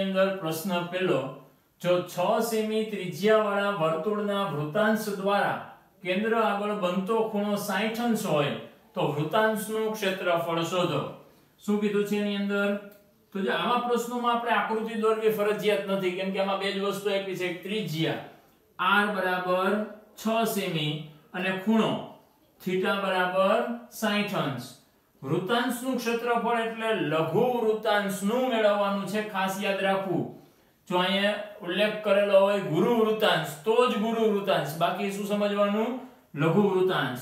અંદર પ્રશ્ન પહેલો, જો છ સેમી ત્રિજ્યાવાળા વર્તુળના વૃતાંશ દ્વારા કેન્દ્ર આગળ બનતો ખૂણો 60 અંશ હોય, તો છે જે આવા પ્રશ્નોમાં આપણે આકૃતિ દોરવી ફરજિયાત નથી, કેમ કે આમાં બે જ વસ્તુ આપી છે. એક ત્રિજ્યા r બરાબર 6 સેમી અને ખૂણો, થીટા બરાબર 60 અંશ. વૃતાંશનું ક્ષેત્રફળ એટલે લઘુ વૃતાંશનું મેળવવાનું છે, ખાસ યાદ રાખવું. જો અહીંયા ઉલ્લેખ કરેલો હોય ગુરુ વૃતાંશ, તો જ ગુરુ વૃતાંશ. બાકી શું સમજવાનું? લઘુ વૃતાંશ.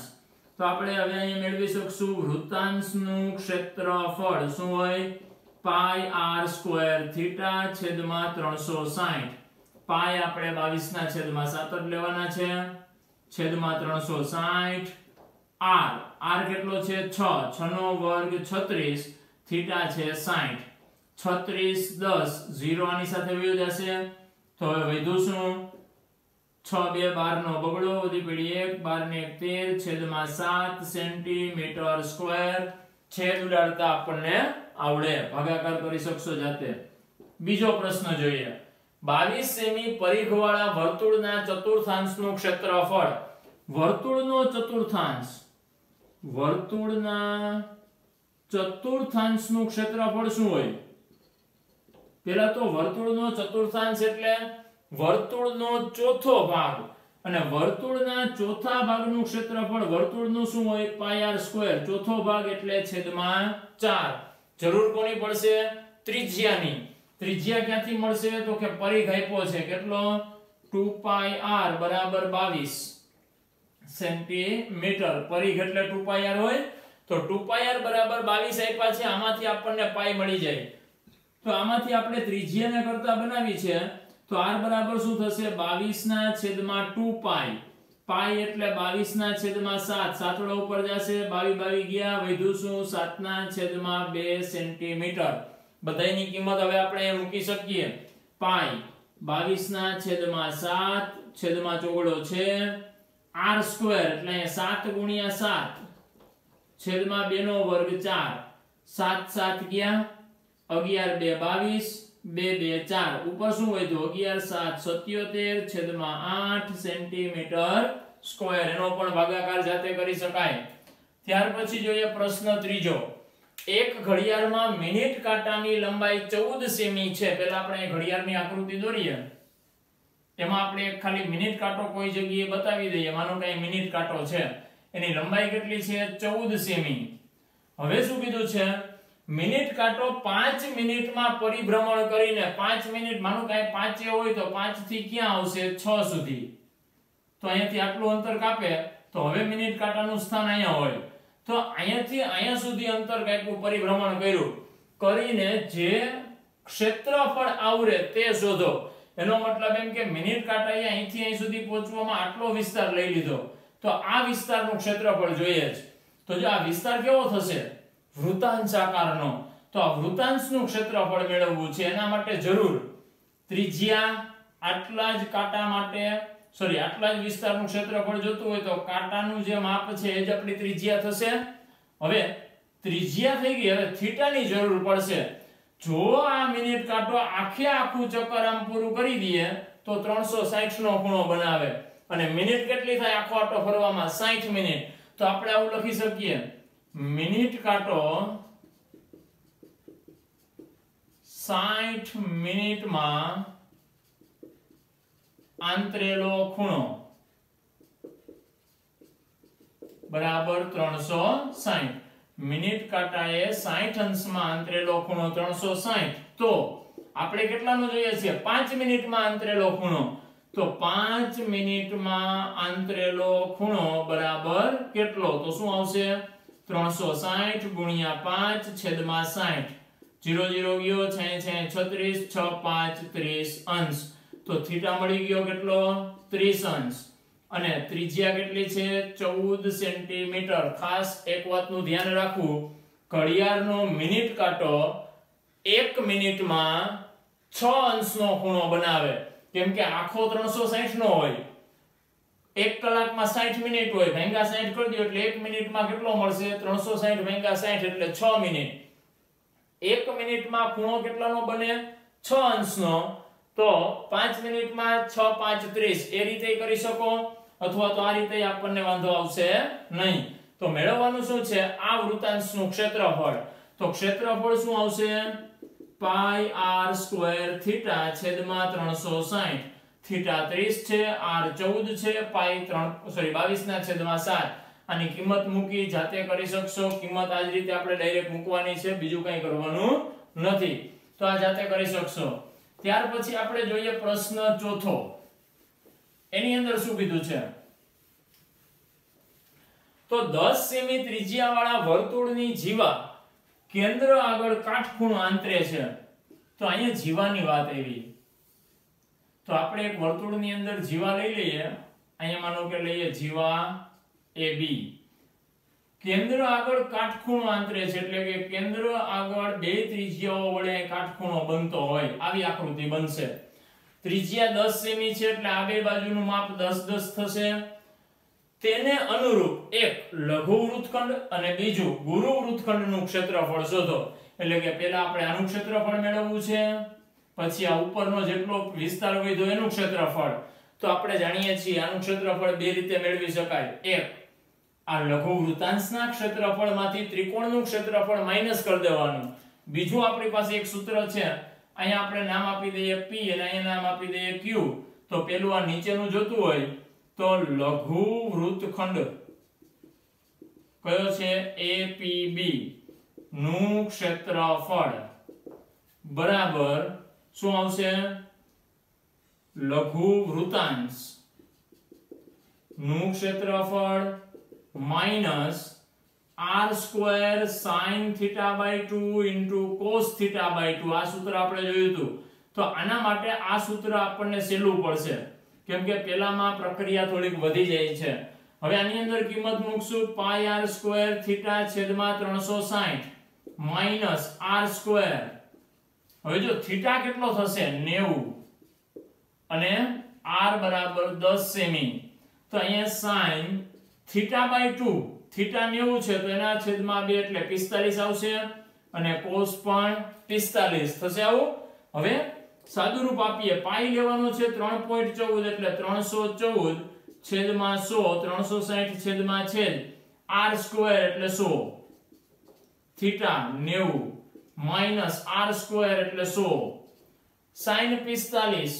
તો આપણે હવે અહીંયા મેળવી શકશું વૃતાંશનું ક્ષેત્રફળ શું હોય? પાઈ આર સ્ક્વેર થીટા છેદમાં 360 પાઈ આપણે 22 ના છેદમાં સાત લેવાના છે. છેદમાં 360 આર. આર કેટલો છે? 6 6 નો વર્ગ 36 થીટા છે 60 36 10 0 આની સાથે વયો જશે. તો હવે વધુ શું? 6 2 12 નો બગડો. વધી પડી 1 12 ને 13 છેદમાં 7 સેન્ટીમીટર સ્ક્વેર. છેદ ઉડાડતા આપણને આવડે. ભાગાકાર કરી શકશો જાતે. બીજો પ્રશ્ન જોઈએ. 22 સેમી પરિઘવાળા વર્તુળના ચતુર્થાંશનું ક્ષેત્રફળ. વર્તુળનો ચતુર્થાંશ વર્તુળના ચતુર્થાંશનું ક્ષેત્રફળ શું હોય? પેલા તો વર્તુળનો ચતુર્થાંશ એટલે વર્તુળનો ચોથો ભાગ. અને વર્તુળના ચોથા ભાગનું ક્ષેત્રફળ વર્તુળનું શું હોય? Pi R square. ચોથો ભાગ એટલે છેદમાં 4 જરૂર કોની પડશે? ત્રિજ્યાની. ત્રિજ્યા ક્યાંથી મળશે? તો કે પરિઘ આપ્યો છે. કેટલો? ટુ પાય આર બરાબર 22 સેન્ટીમીટર. પરિઘ એટલે 2 પાઈ આર હોય તો 2 પાઈ આર બરાબર 22 આપ્યા છે, આમાંથી આપણને પાઈ મળી જાય. તો આમાંથી આપણે ત્રિજ્યાને કરતા બનાવી છે, તો r બરાબર શું થશે? 22 ના છેદમાં 2 પાઈ પાઈ એટલે 22 ના છેદમાં 7 સાતડો ઉપર જશે 22 22 ગયા, વધ્યું શું? 7 ના છેદમાં 2 સેન્ટીમીટર. બધાયની કિંમત હવે આપણે મૂકી શકીએ. પાઈ 22 ના છેદમાં 7 છેદમાં ચોગડો છે r સ્ક્વેર એટલે સાત ગુણ્યા સાત. છેદમાં બે નો વર્ગ 4 7 7 ગયા 11 2 22 બે બે ચાર. ઉપર શું વધ્યું? અગિયાર સાત સત્યોતેર છેદમાં આઠ સેન્ટીમીટર સ્ક્વેર. એનો પણ ભાગાકાર જાતે કરી શકાય. ત્યાર પછી જોઈએ પ્રશ્ન ત્રીજો. એક ઘડિયાળમાં મિનિટ કાંટાની લંબાઈ ચૌદ સેમી છે. પહેલા આપણે ઘડિયાળની આકૃતિ દોરીએ. એમાં આપણે ખાલી મિનિટ કાંટો કોઈ જગ્યાએ બતાવી દઈએ. માનો કે મિનિટ કાંટો છે. એની લંબાઈ કેટલી છે? ચૌદ સેમી. હવે શું કીધું છે? મિનિટ કાંટો 5 મિનિટમાં પરિભ્રમણ કરીને 5 મિનિટ, માનો કે 5 હોય તો 5 થી ક્યાં આવશે? 6 સુધી. તો અહીંયાથી આટલું અંતર કાપે તો હવે મિનિટ કાંટાનું સ્થાન અહીંયા હોય. તો અહીંયાથી અહીંયા સુધી અંતર કાપ્યું, પરિભ્રમણ કર્યું. કરીને જે ક્ષેત્રફળ આવરે તે શોધો. એનો મતલબ એમ કે મિનિટ કાંટાએ અહીંથી અહીં સુધી પહોંચવામાં આટલો વિસ્તાર લઈ લીધો, તો આ વિસ્તારનું ક્ષેત્રફળ જોઈએ જ. તો જો આ વિસ્તાર કેવો થશે? વૃતાંશ આકારનો તો આ વૃતાંશનું ક્ષેત્રફળ મેળવવું છે, એના માટે જરૂર ત્રિજ્યા આટલા જ કાંટા માટે સોરી આટલા જ વિસ્તારનું ક્ષેત્રફળ જોતું હોય તો કાંટાનું જે માપ છે એ જ આપણી ત્રિજ્યા થશે. હવે ત્રિજ્યા થઈ ગઈ, હવે થીટાની જરૂર પડશે. જો આ મિનિટ કાંટો આખે આખું ચક્કર આમ પૂરું કરી દઈએ, તો 360 નો ખૂણો બનાવે. અને મિનિટ કેટલી થાય? આખો આટો ફરવામાં 60 મિનિટ. તો આપણે આવું લખી શકીએ. મિનિટ કાંટો 60 મિનિટમાં આંતરેલો ખૂણો બરાબર 360 મિનિટ કાંટાએ 60 અંશમાં આંતરેલો ખૂણો 360 તો આપણે કેટલાનો જોઈએ છે 5 મિનિટમાં આંતરેલો ખૂણો. તો 5 મિનિટમાં આંતરેલો ખૂણો બરાબર કેટલો? તો શું આવશે? 360 ગુણ્યા 5 છેદમાં 60 0 0 ગયો છે છે 36 6 5 30 અંશ. તો થીટા મળી ગયો કેટલો? 30 અંશ. અને ત્રિજ્યા કેટલી છે? 14 સેન્ટીમીટર. ખાસ એક વાતનું ધ્યાન રાખવું. ઘડિયાળનો મિનિટ કાંટો 1 મિનિટમાં 6 અંશનો ખૂણો બનાવે. કેમ કે આખો 360 નો હોય. એક કલાકમાં 60 મિનિટ હોય. ભાંગા 60 કરી દો એટલે 1 મિનિટમાં કેટલો મળશે? 360 ભાંગા 60 એટલે 6 મિનિટ. એક મિનિટમાં ખૂણો કેટલાનો બને? 6 અંશનો. તો 5 મિનિટમાં 6 5 30 એ રીતે કરી શકો. અથવા તો આ રીતે આપણને વાંધો આવશે નહીં. તો મેળવવાનું શું છે? આ વૃતાંશનું ક્ષેત્રફળ. તો ક્ષેત્રફળ શું આવશે? પાઈ આર સ્ક્વેર થીટા છેદમાં 360 થીટા 30 છે, આર 14 છે, પાઈ 3 સોરી 22 ના છેદમાં 7 આની કિંમત મૂકી જાતે કરી શકશો. કિંમત આ જ રીતે આપણે ડાયરેક્ટ મૂકવાની છે, બીજું કંઈ કરવાનું નથી. તો આ જાતે કરી શકશો. ત્યાર પછી આપણે જોઈએ પ્રશ્ન ચોથો. એની અંદર શું કીધું છે? તો 10 સેમી ત્રિજ્યાવાળા વર્તુળની જીવા કેન્દ્ર આગળ કાટખૂણો આંતરે છે. તો અહીંયા જીવાની વાત આવી. તો આપણે એક વર્તુળની અંદર જીવા લઈ લઈએ. અહીંયા માનો કે લઈએ જીવા એ બી. કેન્દ્ર આગળ કાટખૂણો આંતરે છે એટલે કે કેન્દ્ર આગળ બે ત્રિજ્યાઓ વડે કાટખૂણો બનતો હોય. આવી આકૃતિ બનશે. ત્રિજ્યા 10 સેમી છે એટલે આ બે બાજુનું માપ 10 10 થશે. તેને અનુરૂપ એક લઘુ વૃત્તખંડ અને બીજું ગુરુ વૃત્તખંડનું ક્ષેત્રફળ શોધો. એટલે કે પહેલા આપણે આનું ક્ષેત્રફળ મેળવવું છે, પછી આ ઉપરનો જેટલો વિસ્તાર હોય તો એનું ક્ષેત્રફળ. તો આપણે જાણીએ છીએ આનું ક્ષેત્રફળ બે રીતે મેળવી શકાય. એક, આ લઘુ વૃતાંશના ક્ષેત્રફળમાંથી ત્રિકોણનું ક્ષેત્રફળ માઇનસ કરી દેવાનું. બીજું આપણી પાસે એક સૂત્ર છે અહીંયા આપણે નામ આપી દઈએ p અને અહીંયા નામ આપી દઈએ q. તો પેલું આ નીચેનું જોતું હોય તો લઘુ વૃત્તખંડ કયો છે? APB નું ક્ષેત્રફળ. બરાબર. શું આવશે? લઘુ વૃતાંશનું ક્ષેત્રફળ minus r square sin theta by 2 into cos theta by 2 આ સૂત્ર આપણે જોયું હતું. તો આના માટે આ સૂત્ર આપણને સહેલું પડશે. કેમ કે પેલામાં પ્રક્રિયા થોડીક વધી જાય છે. હવે આની અંદર કિંમત મૂકશું. પાઈ r સ્ક્વેર થીટા છેદમાં 360 માઇનસ r સ્ક્વેર. હવે જો થીટા કેટલો થશે? 90 અને r બરાબર 10 સેમી. તો અહીંયા sin થીટા બાય 2 થીટા 90 છે, તો એના છેદમાં 2 એટલે 45 આવશે અને cos પણ 45 થશે આવું? હવે સાદું રૂપ આપીએ. પાઈ લેવાનું છે 3.14 એટલે 314 છેદમાં 100 360 છેદમાં છેદ. આર સ્ક્વેર એટલે 100 થીટા 90 માઇનસ આર સ્ક્વેર એટલે 100 sin 45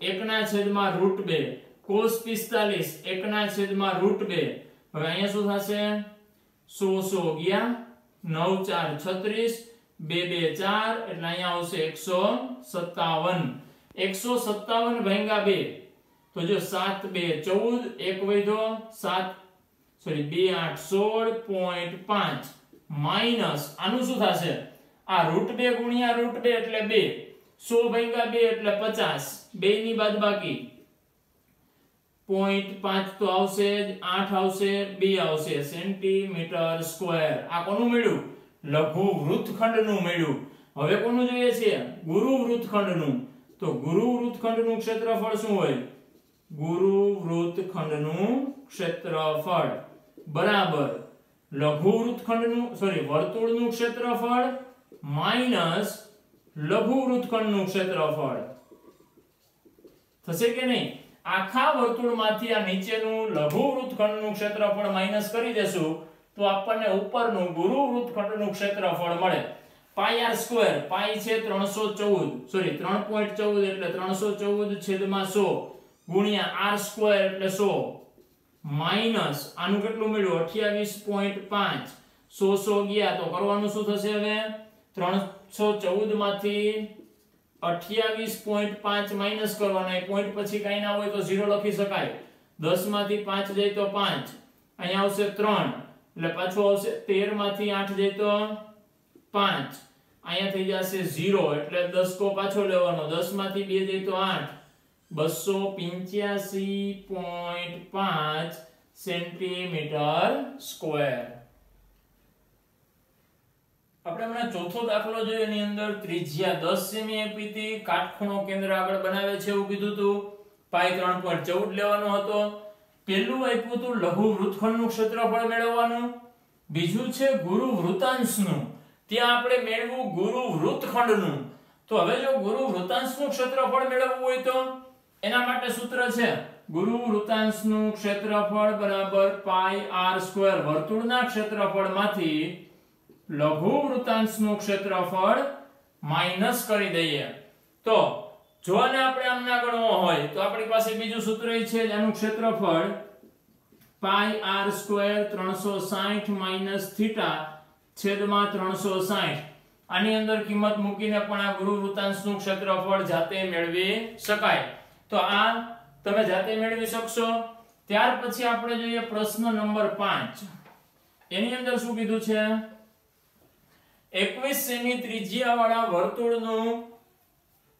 એકના છેદમાં રૂટ 2 cos 45 એકના છેદમાં રૂટ 2 હવે અહીંયા શું થશે? 100 100 ગયા 9 4 36 બે બે ચાર, એટલે અહીંયા આવશે એકસો સત્તાવન. એકસો સત્તાવન ભાગ્યા બે. તો જો સાત બે ચૌદ, એક વધ્યો સાત સોરી બે આઠ સોળ પોઈન્ટ પાંચ. માઇનસ આનું શું થશે? આ રૂટ બે ગુણ્યા રૂટ બે એટલે બે. સો ભાગ્યા બે એટલે પચાસ. બે ની બાદ બાકી પોઈન્ટ પાંચ તો આવશે જ, આઠ આવશે, બે આવશે. સેન્ટીમીટર સ્ક્વેર આ કોનું મળ્યું? લઘુ વૃત્તખંડનું મળ્યું. હવે કોનું જોઈએ છે? ગુરુ વૃત્તખંડનું તો ગુરુ વૃત્તખંડનું ક્ષેત્રફળ શું હોય? ગુરુ વૃત્તખંડનું ક્ષેત્રફળ. બરાબર. લઘુ વૃત્તખંડનું સોરી વર્તુળનું ક્ષેત્રફળ માઇનસ લઘુ વૃત્તખંડનું ક્ષેત્રફળ. થશે કે નહીં? આખા વર્તુળમાંથી આ નીચેનું લઘુ વૃત્તખંડનું ક્ષેત્રફળ માઇનસ કરી દેશું, તો આપણને ઉપરનું ગુરુ વૃત્તખંડનું ક્ષેત્રફળ મળે. પાઈ આર સ્ક્વેર, પાઈ છે 314 સોરી 3.14 એટલે 314 છેદમાં 100 ગુણ્યા આર સ્ક્વેર એટલે 100 માઇનસ આનું કેટલું મળ્યું? 28.5 100 100 ગયા, તો કરવાનું શું થશે હવે? 314 માંથી 28.5 માઇનસ કરવાના. એ પોઈન્ટ પછી કાઈ ના હોય તો 0 લખી શકાય. 10 માંથી 5 જાય તો 5 અહીંયા આવશે 3 એટલે પાછો આવશે 13 માંથી 8 જાય તો 5 અહીંયા થઈ જશે 0 એટલે 10 કો પાછો લેવાનો. 10 માંથી 2 જાય તો 8 285.5 સેન્ટીમીટર સ્ક્વેર આપણે હમણાં ચોથો દાખલો જોયો, એની અંદર ત્રિજ્યા 10 સેમી આપી કાટખૂણો કેન્દ્ર આગળ બનાવે છે એવું કીધું હતું પાઈ 3.14 લેવાનો હતો. પહેલું આપ્યું હતું લઘુ વૃત્તખંડનું ક્ષેત્રફળ મેળવવાનું. બીજું છે ગુરુ વૃતાંશનું. ત્યાં આપણે મેળવવું ગુરુ વૃત્તખંડનું તો હવે જો ગુરુ વૃતાંશનું ક્ષેત્રફળ મેળવવું હોય તો એના માટે સૂત્ર છે ગુરુ વૃતાંશનું ક્ષેત્રફળ બરાબર પાઈ આર સ્ક્વેર વર્તુળના ક્ષેત્રફળમાંથી લઘુ વૃતાંશનું ક્ષેત્રફળ માઇનસ કરી દઈએ. તો, જો આને આપણે આમના ગણવો હોય, તો આપણી પાસે બીજું સૂત્ર છે જેનું ક્ષેત્રફળ pi R square 360 minus theta છેદમાં 360 આની અંદર કિંમત મૂકીને પણ આ ગુરુ વૃતાંશનું ક્ષેત્રફળ જાતે મેળવી શકાય. તો આ તમે જાતે મેળવી શકશો. ત્યાર પછી આપણે જોઈએ પ્રશ્ન નંબર 5 એની અંદર શું કીધું છે? 21 સેમી ત્રિજ્યાવાળા વર્તુળનું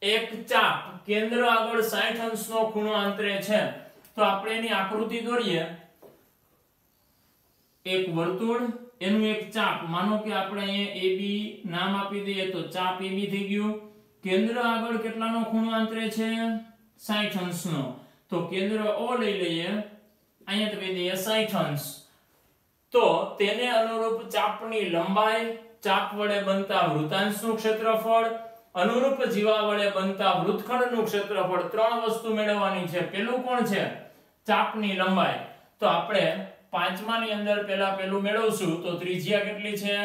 એક ચાપ. કેન્દ્ર આગળ 60 અંશનો ખૂણો અંતરે છે. તો આપણે એની આકૃતિ દોરીએ. એક વર્તુળ, એનું એક ચાપ. માનો કે આપણે અહીંયા AB નામ આપી દઈએ તો ચાપ AB થઈ ગયું. કેન્દ્ર આગળ કેટલાનો ખૂણો અંતરે છે? 60 અંશનો. તો કેન્દ્ર O લઈ લઈએ. અહીંયા તો કહી દઈએ 60 અંશ. તો તેને અનુરૂપ ચાપની લંબાઈ ચાપ વડે બનતા વૃતાંશનું ક્ષેત્રફળ, અનુરૂપ જીવા વડે બનતા વૃત્તખંડનું ક્ષેત્રફળ ત્રણ વસ્તુ મેળવવાની છે. પેલું કોણ છે? ચાપની લંબાઈ. તો આપણે પાંચમાની અંદર પેલા પેલું મેળવશું તો ત્રિજ્યા કેટલી છે?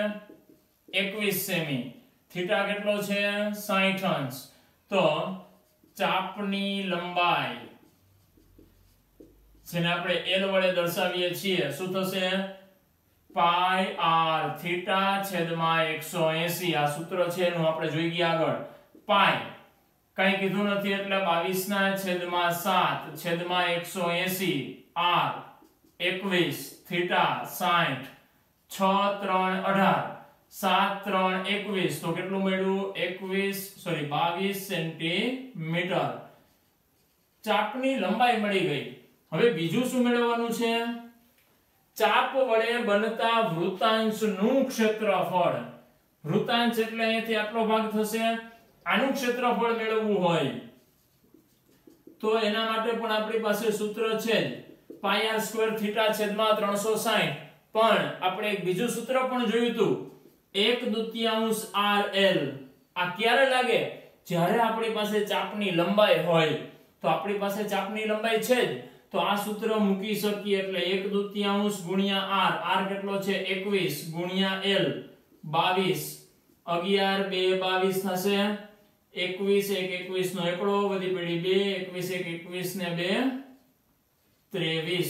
21 સેમી. થીટા કેટલો છે? 60 અંશ. તો ચાપની લંબાઈ, જેને આપણે L વડે દર્શાવીએ છીએ, શું થશે? પાઈ આર થીટા છેદમાં 180 આ સૂત્ર છે, એનું આપણે જોઈ ગયા આગળ. પાઈ કઈ કીધું નથી એટલે 22 ના છેદમાં 7 છેદમાં 180 આર 21 થીટા 60 6 3 18 7 3 21 તો કેટલું મળ્યું? 21 સોરી 22 સેન્ટીમીટર. ચાપની લંબાઈ મળી ગઈ. હવે બીજું શું મેળવવાનું છે? ચાપ વડે બનતા વૃતાંશનું ક્ષેત્રફળ. વૃતાંશ એટલે અહીંયાથી આટલો ભાગ થશે. આનું ક્ષેત્રફળ મેળવવું હોય. તો એના માટે પણ આપણી પાસે સૂત્ર છે પાઈ આર સ્ક્વેર થીટા છેદમાં 360 પણ આપણે એક બીજું સૂત્ર પણ જોયું હતું. એક દુત્યાંશ આર એલ. આ ક્યારે લાગે? જ્યારે આપણી પાસે ચાપની લંબાઈ હોય. તો આપણી પાસે ચાપની લંબાઈ છે જ. તો આ સૂત્ર મૂકી શકીએ એટલે એક દૂતીયાંશ ગુણ્યા આર. આર કેટલો છે? 21 ગુણ્યા એલ. 22 11 2 22 થશે. 21 એક 21 નો એકડો વધી પડી 2 21 એક 21 ને 2 23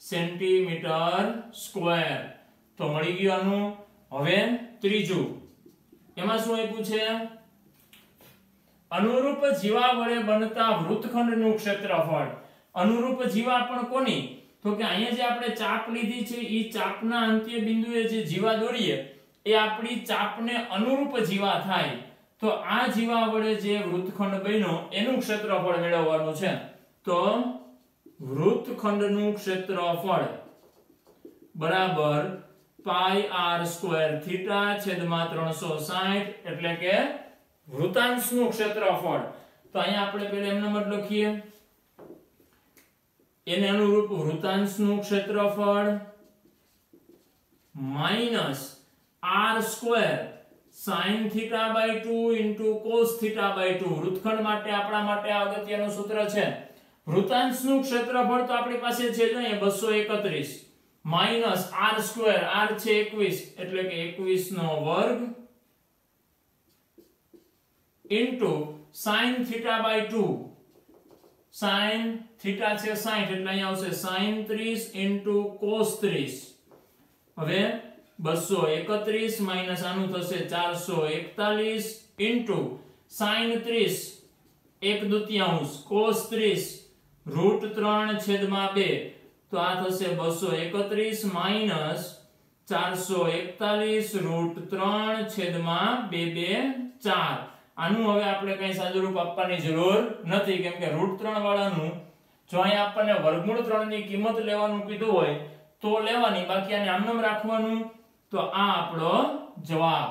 સેન્ટીમીટર સ્ક્વેર. તો મળી ગયું આનું. હવે ત્રીજું. એમાં શું આપ્યું છે? અનુરૂપ જીવા વડે બનતા વૃત્તખંડનું ક્ષેત્રફળ. અનુરૂપ જીવા પણ કોની? તો કે અહીંયા જે આપણે ચાપ લીધી છે એ ચાપના અંત્ય બિંદુએ જે જીવા દોરીએ, એ આપણી ચાપને અનુરૂપ જીવા થાય. તો આ જીવા વડે જે વૃત્તખંડ બન્યો, એનું ક્ષેત્રફળ મેળવવાનું છે. તો વૃત્તખંડનું ક્ષેત્રફળ બરાબર પાઈ આર સ્ક્વેર થીટા છેદમાં 360 એટલે કે વૃતાંશનું ક્ષેત્રફળ. તો અહીંયા આપણે પહેલા એમનો મત લખીએ. એને અનુરૂપ વૃતાંશનું ક્ષેત્રફળ minus R square sin theta by two into cos theta by two. વૃત્તખંડ માટે આપણા માટે આ અગત્યનું સૂત્ર છે. વૃતાંશનું ક્ષેત્રફળ તો આપણી પાસે છે જ અહીંયા 231 માઇનસ આર સ્ક્વેર, આર છે 21 એટલે કે 21 નો વર્ગ into sine theta by 2 sin theta છે 60 એટલે અહીંયા આવશે sin 30 ઇન્ટુ cos 30 હવે 231 માઇનસ આનું થશે 441 ઇન્ટુ sin 30 એક દુત્યાંશ, cos 30 રૂટ 3 છેદમાં 2 તો આ થશે 231 માઇનસ 441 રૂટ 3 છેદમાં 2 2 4 આનું હવે આપણે કઈ સાદુરૂપ આપવાની જરૂર નથી, કેમ કે √3 વાળાનું જો અહીંયા આપણને વર્ગમૂળ 3 ની કિંમત લેવાનું કીધું હોય, તો લેવાની, બાકી આને આમનામ રાખવાનું. તો આ આપણો જવાબ.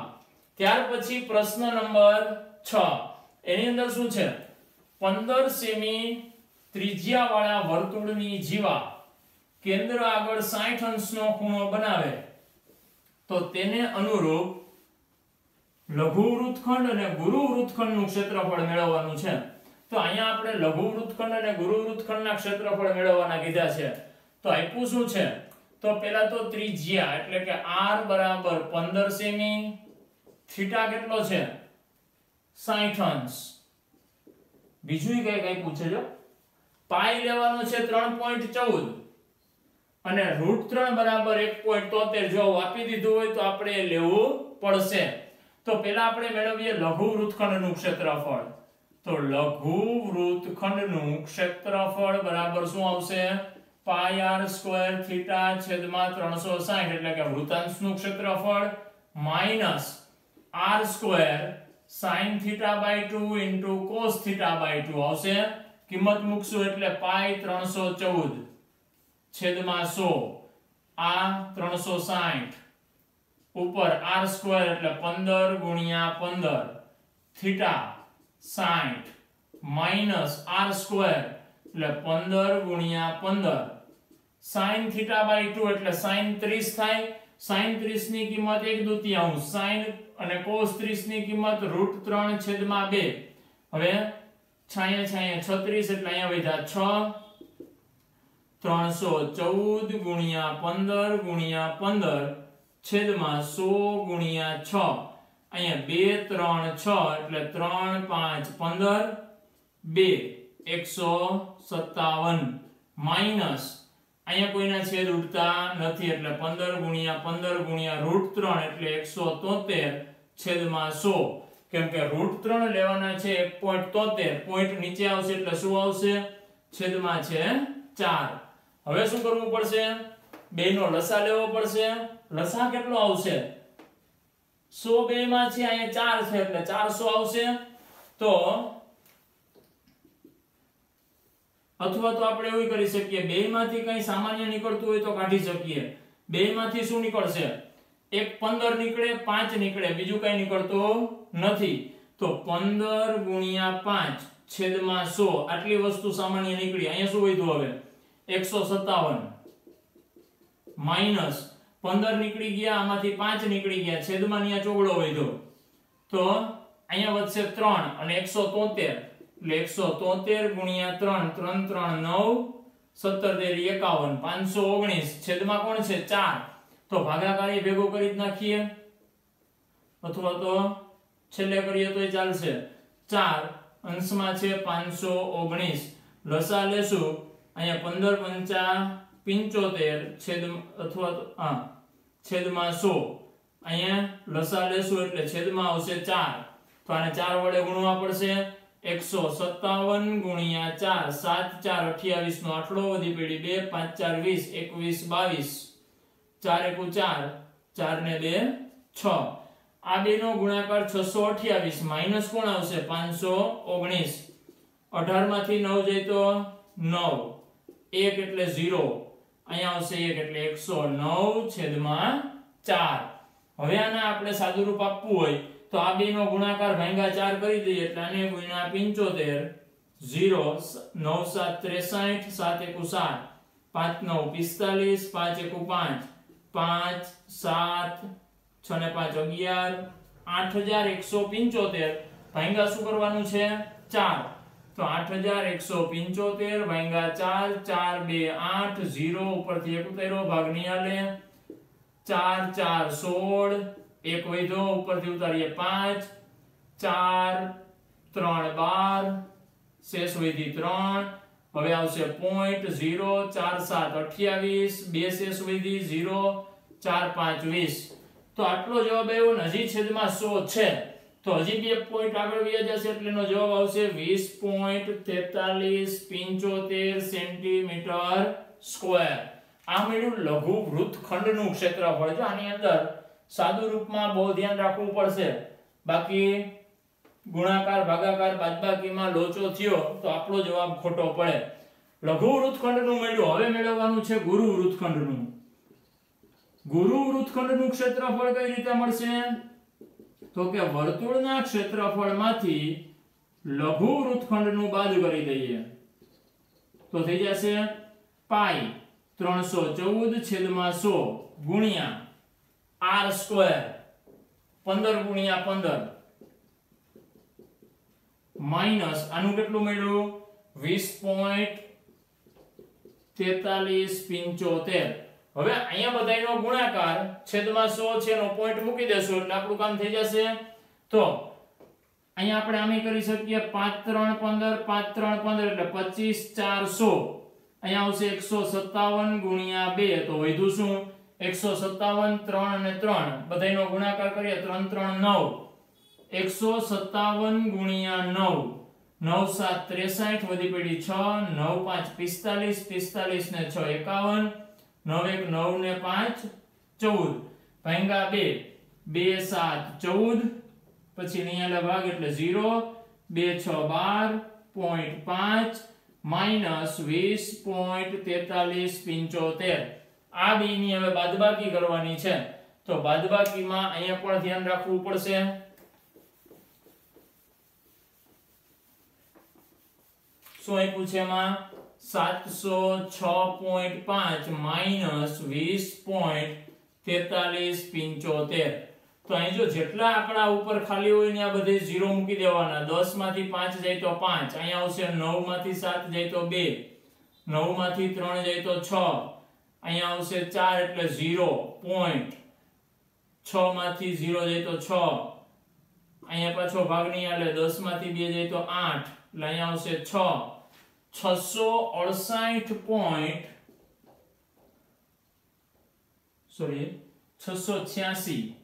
ત્યાર પછી પ્રશ્ન નંબર 6 એની અંદર શું છે? 15 સેમી ત્રિજ્યા વાળા વર્તુળની જીવા કેન્દ્ર આગળ 60 અંશનો ખૂણો બનાવે. તો તેને અનુરૂપ લઘુ વૃત્તખંડ અને ગુરુ વૃત્તખંડનું ક્ષેત્રફળ મેળવવાનું છે. તો અહીંયા આપણે લઘુ વૃત્તખંડ અને ગુરુ વૃત્તખંડના ક્ષેત્રફળ મેળવવાના કીધા છે. તો આપ્યું શું છે? તો પેલા તો ત્રિજ્યા એટલે કે r બરાબર 15 સેમી, થીટા કેટલો છે? 60 અંશ. બીજું કઈ કઈ પૂછે જો. પાઈ લેવાનો છે 3.14 અને રૂટ 3 બરાબર 1.73 જો આપી દીધું હોય તો આપણે લેવું પડશે. તો પહેલા આપણે મેળવીએ લઘુ વૃત્તખંડનું ક્ષેત્રફળ. તો લઘુ વૃત્તખંડનું ક્ષેત્રફળ બરાબર શું આવશે? પાઈ આર સ્ક્વેર થીટા છેદમાં 360 એટલે કે વૃતાંશનું ક્ષેત્રફળ minus R square sin theta by 2 into cos theta by 2 આવશે. કિંમત મૂકશું એટલે પાઈ 314 છેદમાં 100 આ 360 ઉપર r સ્ક્વેર એટલે 15 ગુણ્યા 15 થીટા 60 માઇનસ r સ્ક્વેર એટલે 15 ગુણ્યા 15 sin થીટા બાય 2 એટલે sin 30 થાય. sin 30 ની કિંમત 1 દુતિયાંશ sin અને cos 30 ની કિંમત √3 છેદમાં 2 હવે છાયા છાયા 36 એટલે અહીંયા વધ્યા 6 314 ગુણ્યા 15 ગુણ્યા 15 છેદમાં સો ગુણ્યા છ. અહીંયા 2 3 6 એટલે ત્રણ, પાંચ, પંદર. બે, એકસો સત્તાવન. માઇનસ અહીંયા કોઈના છેદ ઉડતા નથી, એટલે 15 ગુણ્યા 15 ગુણ્યા રૂટ ત્રણ, એટલે 173 છેદમાં સો. કેમ કે રૂટ ત્રણ લેવાના છે એક પોઈન્ટ તોતેર. પોઈન્ટ નીચે આવશે એટલે શું આવશે? છેદમાં છે ચાર. હવે શું કરવું પડશે? બે નો લસા લેવો પડશે. લસા કેટલો આવશે? 100 બે માં છે અહીંયા 4 છે, એટલે 400 આવશે. તો અથવા તો આપણે એવું કરી શકીએ, બે માંથી કઈ સામાન્ય નીકળતું હોય તો કાઢી શકીએ. બે માંથી શું નીકળશે? એક પંદર નીકળે, પાંચ નીકળે, બીજું કઈ નીકળતું નથી. તો પંદર ગુણ્યા પાંચ છેદમાં સો, આટલી વસ્તુ સામાન્ય નીકળી. અહીંયા શું વધ્યું હવે? એકસો સત્તાવન. માઇનસ પંદર નીકળી ગયા, આમાંથી પાંચ નીકળી ગયા. છેદમાં અહીંયા ચોગડો વધ્યો. તો અહીંયા વધશે ત્રણ અને એકસો તોતેર. એટલે એકસો તોતેર ગુણ્યા ત્રણ ત્રણ ત્રણ, નવ, સત્તર તેર, એકાવન, પાંચસો ઓગણીસ. છેદમાં કોણ છે? ચાર. તો ભાગાકારી ભેગો કરી જ નાખીએ. અથવા તો છેલ્લે કરીએ તો ચાલશે. ચાર અંશમાં છે પાંચસો ઓગણીસ. લસા લેશું. અહીંયા પંદર પંચા પિંચોતેર છેદ, અથવા તો, હા. છેદમાં સો. અહીંયા લસા લેશું એટલે છેદમાં આવશે ચાર. તો આને ચાર વડે ગુણવા પડશે એકસો સત્તાવન ગુણ્યા ચાર. સાત, ચાર અઠ્યાવીસ નો આટલો વધી પેઢી બે, પાંચ, ચાર, વીસ, એકવીસ, બાવીસ. ચાર એકુ ચાર. ચાર ને બે, છ. આ બે નો ગુણાકાર છસો અઠ્યાવીસ માઇનસ કોણ આવશે? પાંચસો ઓગણીસ. અઢારમાંથી નવ જાય તો નવ. એક એટલે ઝીરો. અહીંયા આવશે એક એટલે એકસો નવ છેદમાં ચાર. હવે આના આપણે સાદું રૂપ આપવું હોય તો આ બે નો ગુણાકાર ભાંગા ચાર કરી દઈએ એટલે આને ગુણ્યા પિંચોતેર, ઝીરો નવ, સાત, ત્રેસાઠ, સાત, એકુ સાત. પાંચ, નવ, પિસ્તાલીસ, પાંચ, એકુ પાંચ. પાંચ, સાત, છ ને પાંચ, અગિયાર. આઠ હજાર એકસો પિંચોતેર. ભાંગા શું કરવાનું છે? ચાર. તો આઠ હજાર એકસો પિંચોતેર ભાંગા ચાર ચાર, બે, આઠ, ઝીરો, ઉપરથી એક ઉતાર્યો ભાગ નહીં આલે. ચાર ચાર, સોળ, એક વધ્યો ઉપરથી ઉતારીએ પાંચ. ચાર, ત્રણ, બાર. શેષ વધી ત્રણ. હવે આવશે પોઈન્ટ ઝીરો, ચાર, સાત, અઠ્યાવીસ. બે શેષ વધી ઝીરો, ચાર, પાંચ, વીસ. તો આટલો જવાબ આવ્યો. નજીક છેદમાં સો છે. તો હજી બે પોઈન્ટ આગળ વ્યા જશે એટલે એનો જવાબ આવશે વીસ પોઈન્ટ તેતાલીસ પિંચોતેર સેન્ટીમીટર સ્ક્વેર આ મળ્યું લઘુ વૃત્તખંડનું ક્ષેત્રફળ જો આની અંદર સાદુ રૂપમાં બહુ ધ્યાન રાખવું પડશે. બાકી ગુણાકાર, ભાગાકાર, બાદબાકીમાં લોચો થયો તો આપણો જવાબ ખોટો પડે. લઘુ વૃત્તખંડનું મળ્યું હવે મેળવવાનું છે ગુરુ વૃત્તખંડનું ગુરુ વૃત્તખંડનું ક્ષેત્રફળ કઈ રીતે મળશે? તો કે વર્તુળના ક્ષેત્રફળમાંથી લઘુ વૃત્તખંડનું બાદ કરી દઈએ. તો થઈ જશે પાઈ ત્રણસો ચૌદ છેદમાં સો ગુણ્યા આર સ્ક્વેર પંદર ગુણ્યા પંદર. માઇનસ આનું કેટલું મળ્યું? વીસ પોઈન્ટ તેતાલીસ પિંચોતેર. હવે અહીંયા બધાયનો ગુણાકાર છેદમાં સો છે એનો પોઈન્ટ મૂકી દેશું એટલે આપણું કામ થઈ જશે. તો અહીંયા આપણે આમે કરી શકીએ પાંચ ત્રણ પંદર, પાંચ ત્રણ પંદર એટલે પચીસ ચાર સો. અહીંયા આવશે એકસો સત્તાવન ગુણ્યા બે. તો વધ્યું શું? એકસો સત્તાવન, ત્રણ અને ત્રણ. બધાયનો ગુણાકાર કરીએ ત્રણ ત્રણ, નવ. એકસો સત્તાવન ગુણ્યા નવ. નવ સાત ત્રેસાઠ વધી પડી છ. નવ પાંચ પિસ્તાલીસ પિસ્તાલીસ ને છ એકાવન. નવ એક નવ ને પાંચ, ચૌદ. ભાંગા બે બે સાત, ચૌદ. પછી અહીંયા ભાગ એટલે ઝીરો, બે છ બાર, પોઈન્ટ પાંચ માઇનસ વીસ પોઈન્ટ તેતાલીસ પિંચોતેર. આ બે ની હવે બાદબાકી કરવાની છે. તો બાદબાકીમાં અહીંયા પણ ધ્યાન રાખવું પડશે. શું આપ્યું છે એમાં? સાતસો છ પોઈન્ટ પાંચ માઇનસ વીસ પોઈન્ટ તેતાલીસ પિંચોતેર. તો અહીં જો જેટલા આંકડા ઉપર ખાલી હોય ને આ બધે ઝીરો મૂકી દેવાના દસમાંથી પાંચ જાય તો પાંચ, અહીંયા આવશે નવમાંથી સાત જાય તો બે નવમાંથી ત્રણ જાય તો છ, અહીંયા આવશે ચાર એટલે ઝીરો પોઈન્ટ છ માંથી ઝીરો જાય તો છ, અહીંયા પાછો ભાગ નહીં આલે દસમાંથી બે જાય તો આઠ, એટલે અહીંયા આવશે છ છસો અડસાઠ પોઈન્ટ સોરી છસો છ્યાસી.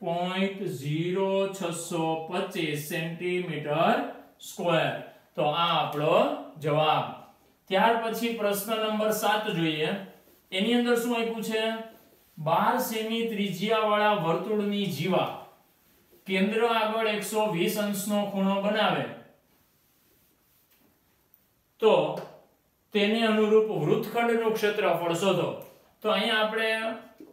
પોઈન્ટ ઝીરો છસો પચીસ સેન્ટીમીટર સ્ક્વેર તો આ આપણો જવાબ. ત્યાર પછી પ્રશ્ન નંબર સાત જોઈએ. એની અંદર શું આપ્યું છે? બાર સેમી ત્રિજ્યા વાળા વર્તુળની જીવા કેન્દ્ર આગળ એકસો વીસ અંશનો ખૂણો બનાવે. તો તેને અનુરૂપ વૃત્તખંડનું ક્ષેત્રફળ શોધો. તો અહીંયા આપણે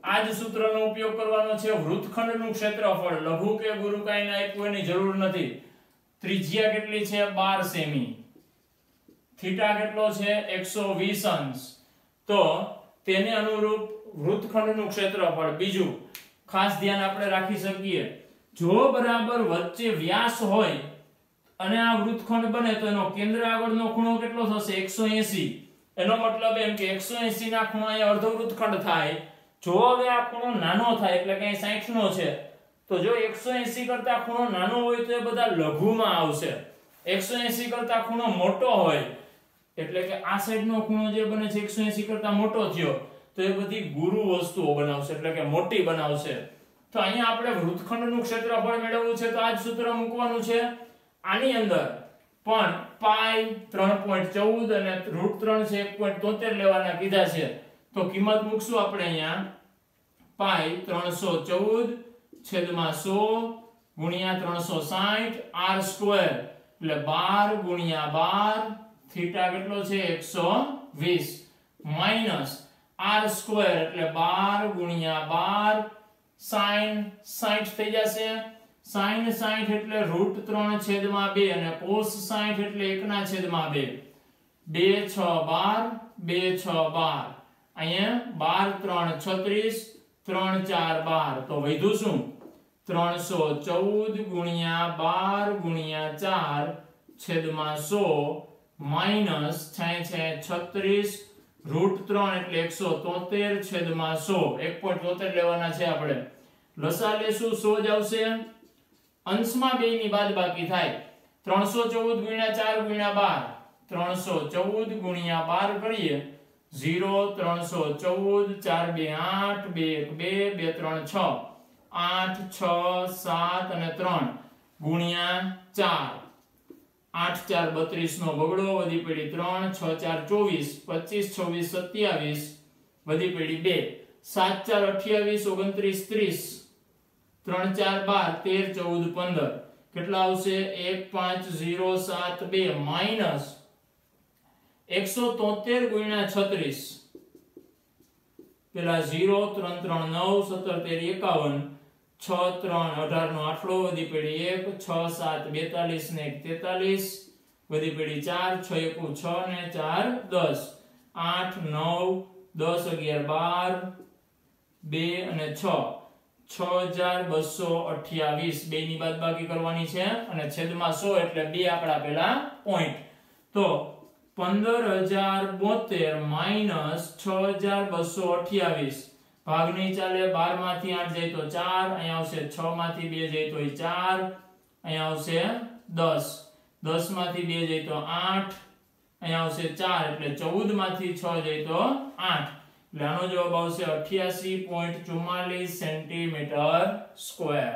આ જ સૂત્રનો ઉપયોગ કરવાનો છે. વૃત્તખંડનું ક્ષેત્રફળ લઘુ કે ગુરુ કાંઈ ના આપ્યું જરૂર નથી. ત્રિજ્યા કેટલી છે? 12 સેમી. થીટા કેટલો છે? 120 અંશ. તો તેને અનુરૂપ વૃત્તખંડનું ક્ષેત્રફળ બીજું ખાસ ધ્યાન આપણે રાખી શકીએ. જો બરાબર વચ્ચે વ્યાસ હોય અને આ વૃત્તખંડ બને તો એનો કેન્દ્ર આગળનો ખૂણો કેટલો થશે? 180 એનો મતલબ એમ કે 180 ના ખૂણાએ અર્ધ વૃત્તખંડ થાય. જો હવે આ ખૂણો નાનો થાય, એટલે કે 60 નો છે, તો જો 180 કરતા ખૂણો નાનો હોય તો એ બધા લઘુમાં આવશે. 180 કરતા ખૂણો મોટો હોય, એટલે કે આ સાઈડનો ખૂણો જે બને છે 180 કરતા મોટો થયો, તો એ બધી ગુરુ વસ્તુઓ બનાવશે, એટલે કે મોટી બનાવશે. તો અહીંયા આપણે વૃત્તખંડનું ક્ષેત્રફળ મેળવવું છે, તો આ જ સૂત્ર મૂકવાનું છે. આની અંદર પણ પાઈ 3.14 અને રૂટ ત્રણ છે 1.73 લેવાના કીધા છે. તો કિંમત મૂકશું આપણે અહીંયા. પાઈ 314 છેદમાં 100 ગુણ્યા 360 આર સ્ક્વેર. એટલે 12 ગુણ્યા 12 થીટા કેટલો છે? 120 માઇનસ આર સ્ક્વેર એટલે 12 ગુણ્યા 12 sin 60 થઈ જશે. Sin 60 એટલે રૂટ ત્રણ છેદમાં 2 અને cos 60 એટલે 1 ના છેદમાં 2 2 6 12 2 6 12 અહીંયા 12 3 36 3 4 12 તો વધ્યું શું? 314 ગુણ્યા 12 ગુણ્યા 4 છેદમાં 100 માઇનસ છે છે 36 રૂટ ત્રણ એટલે 173 છેદમાં 100 1.73 લેવાના છે આપણે. લસા લેશું 100 જ આવશે. અંશમાં બે ની બાદ બાકી થાય 314 ગુણ્યા ચાર ગુણ્યા 12 314 ગુણ્યા બાર કરીએ. 0 314 4 2 8 2 1 2 2 3 6 8 6 7 અને ત્રણ ગુણ્યા ચાર. આઠ, ચાર બત્રીસ નો બગડો, વધી પડી ત્રણ, છ, ચાર, ચોવીસ, પચીસ, છવ્વીસ, સત્યાવીસ, વધી પડી બે. સાત, ચાર, અઠ્યાવીસ, ઓગણત્રીસ, ત્રીસ. ત્રણ ચાર બાર તેર ચૌદ પંદર. કેટલા આવશે? એક પાંચ ઝીરો સાત બે માઇનસ એકસો તોતેર ગુણ્યા છત્રીસ. પેલા ઝીરો, ત્રણ ત્રણ નવ, સત્તર તેર એકાવન. છ ત્રણ અઢાર નો આટલો વધી પડી એક, છ સાત બેતાલીસ ને એક તેતાલીસ. વધી પડી ચાર, છ એકુ છ ને ચાર દસ. આઠ નવ, દસ અગિયાર બાર, બે અને છ. 6228 બે ની બાદબાકી કરવાની છે અને છેદમાં 100 એટલે બે આંકડા પહેલા પોઈન્ટ તો 15072 માઇનસ 6228 ભાગ નહીં ચાલે બારમાંથી આઠ જાય તો ચાર, અહીંયા આવશે છ માંથી બે જાય તો ચાર, અહીંયા આવશે દસ. દસમાંથી બે જાય તો આઠ, અહીંયા આવશે ચાર એટલે ચૌદમાંથી છ જાય તો 8 એટલે આનો જવાબ આવશે 88.44 સેન્ટીમીટર સ્ક્વેર